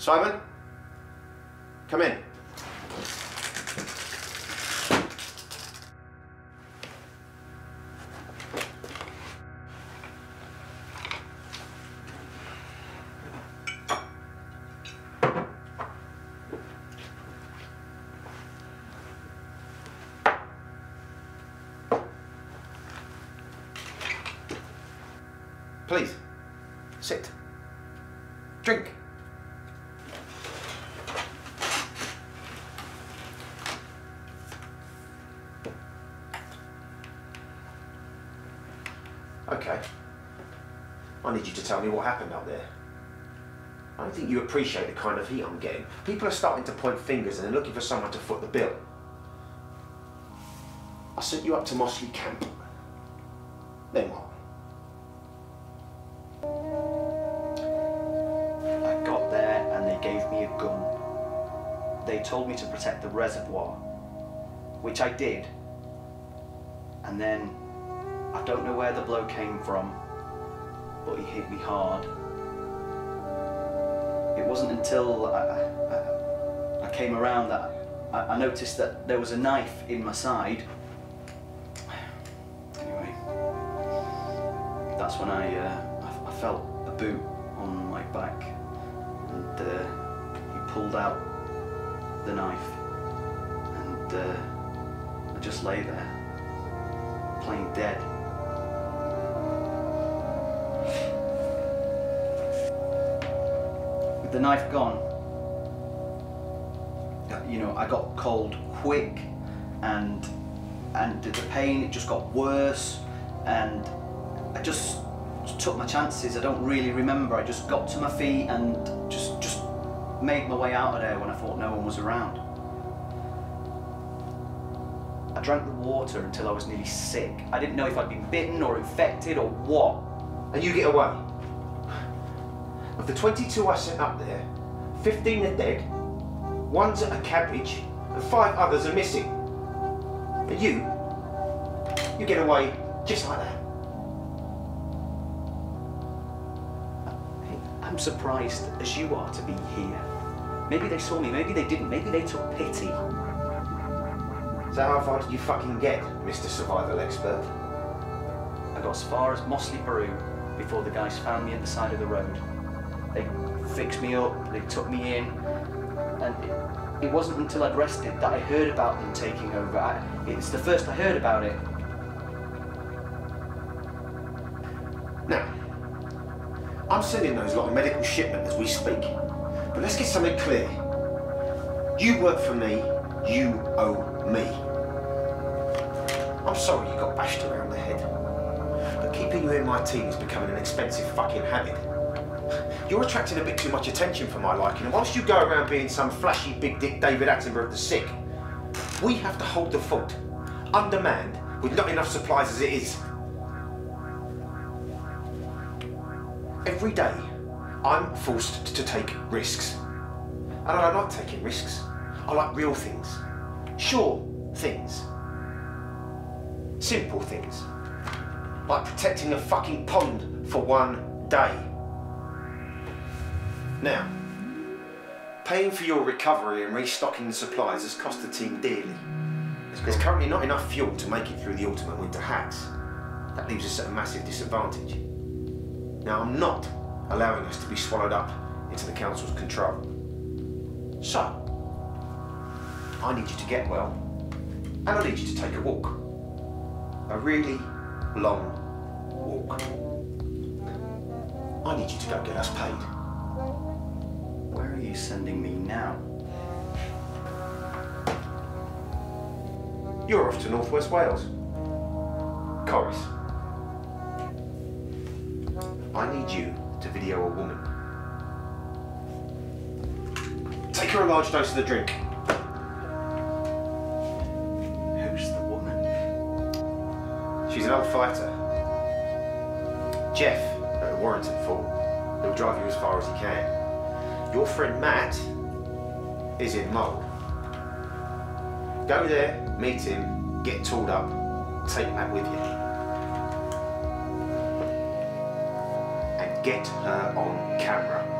Simon? Come in. Please, sit. Drink. Okay. I need you to tell me what happened up there. I don't think you appreciate the kind of heat I'm getting. People are starting to point fingers and they're looking for someone to foot the bill. I sent you up to Mossley Camp. Then what? I got there and they gave me a gun. They told me to protect the reservoir, which I did. And then I don't know where the blow came from, but he hit me hard. It wasn't until I, I, I came around that I, I noticed that there was a knife in my side. Anyway, that's when I, uh, I, I felt a boot on my back, and uh, he pulled out the knife, and uh, I just lay there, playing dead. The knife gone, you know, I got cold quick, and and the pain it just got worse, and I just took my chances. I don't really remember. I just got to my feet and just just made my way out of there when I thought no one was around. I drank the water until I was nearly sick. I didn't know if I'd been bitten or infected or what. And you get away. Of the 22 I sent up there, 15 are dead, one's at a cabbage, and five others are missing. But you, you get away just like that. I'm surprised as you are to be here. Maybe they saw me, maybe they didn't, maybe they took pity. So how far did you fucking get, Mr. Survival Expert? I got as far as Mossley, Peru, before the guys found me at the side of the road. They fixed me up, they took me in, and it, it wasn't until I'd rested that I heard about them taking over. I, it's the first I heard about it. Now, I'm sending those lot a medical shipment as we speak. But let's get something clear. You work for me, you owe me. I'm sorry you got bashed around the head. But keeping you in my team is becoming an expensive fucking habit. You're attracting a bit too much attention for my liking, and whilst you go around being some flashy big dick David Attenborough of the sick, we have to hold the fort, undermanned, with not enough supplies as it is. Every day, I'm forced to take risks. And I don't like taking risks. I like real things. Sure things. Simple things. Like protecting a fucking pond for one day. Now, paying for your recovery and restocking the supplies has cost the team dearly. There's currently not enough fuel to make it through the autumn and winter hacks. That leaves us at a massive disadvantage. Now, I'm not allowing us to be swallowed up into the council's control. So, I need you to get well, and I need you to take a walk. A really long walk. I need you to go get us paid. Are you sending me now? You're off to Northwest Wales. Corris. I need you to video a woman. Take her a large dose of the drink. Who's the woman? She's an old fighter. Jeff, at Warrington Fort. He'll drive you as far as he can. Your friend Matt is in Mull. Go there, meet him, get tooled up, take Matt with you. And get her on camera.